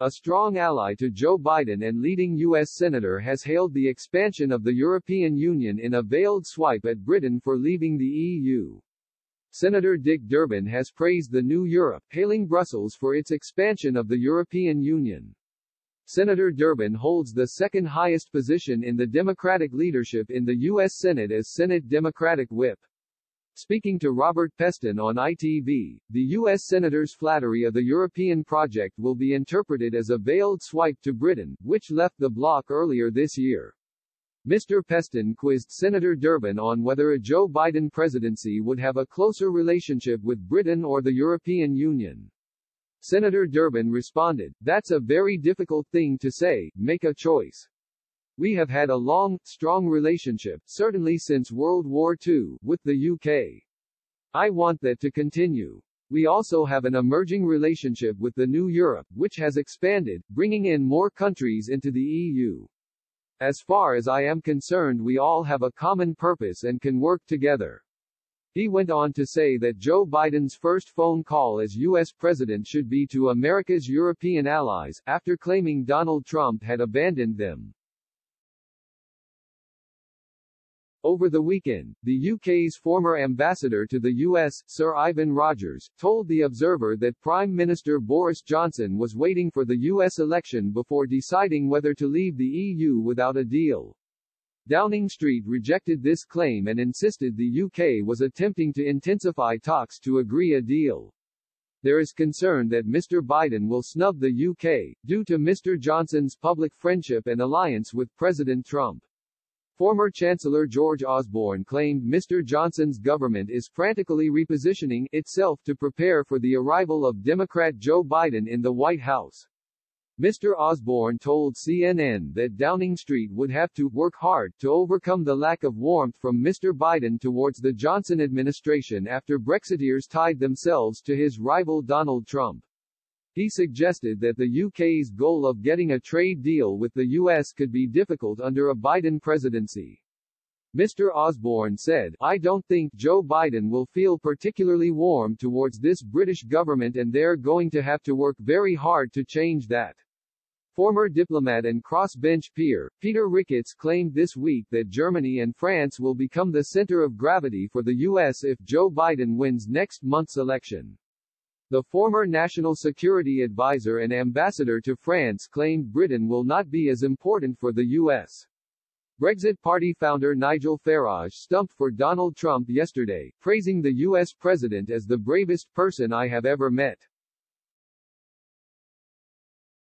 a strong ally to Joe Biden and leading U.S. Senator has hailed the expansion of the European Union in a veiled swipe at Britain for leaving the EU. Senator Dick Durbin has praised the new Europe, hailing Brussels for its expansion of the European Union. Senator Durbin holds the second highest position in the Democratic leadership in the U.S. Senate as Senate Democratic Whip. Speaking to Robert Peston on ITV, the U.S. Senator's flattery of the European project will be interpreted as a veiled swipe to Britain, which left the bloc earlier this year. Mr. Peston quizzed Senator Durbin on whether a Joe Biden presidency would have a closer relationship with Britain or the European Union. Senator Durbin responded, That's a very difficult thing to say, make a choice. We have had a long, strong relationship, certainly since World War II, with the UK. I want that to continue. We also have an emerging relationship with the new Europe, which has expanded, bringing in more countries into the EU. As far as I am concerned we all have a common purpose and can work together. He went on to say that Joe Biden's first phone call as U.S. president should be to America's European allies, after claiming Donald Trump had abandoned them. Over the weekend, the UK's former ambassador to the US, Sir Ivan Rogers, told The Observer that Prime Minister Boris Johnson was waiting for the US election before deciding whether to leave the EU without a deal. Downing Street rejected this claim and insisted the UK was attempting to intensify talks to agree a deal. There is concern that Mr. Biden will snub the UK, due to Mr. Johnson's public friendship and alliance with President Trump. Former Chancellor George Osborne claimed Mr. Johnson's government is frantically repositioning itself to prepare for the arrival of Democrat Joe Biden in the White House. Mr. Osborne told CNN that Downing Street would have to work hard to overcome the lack of warmth from Mr. Biden towards the Johnson administration after Brexiteers tied themselves to his rival Donald Trump. He suggested that the UK's goal of getting a trade deal with the US could be difficult under a Biden presidency. Mr. Osborne said, I don't think Joe Biden will feel particularly warm towards this British government and they're going to have to work very hard to change that. Former diplomat and crossbench peer, Peter Ricketts claimed this week that Germany and France will become the center of gravity for the U.S. if Joe Biden wins next month's election. The former national security advisor and ambassador to France claimed Britain will not be as important for the U.S. Brexit Party founder Nigel Farage stumped for Donald Trump yesterday, praising the U.S. president as the bravest person I have ever met.